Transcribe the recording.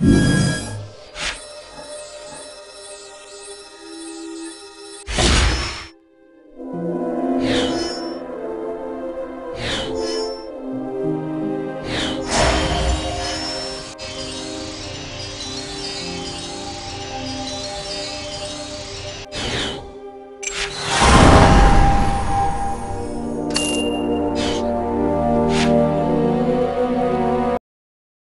you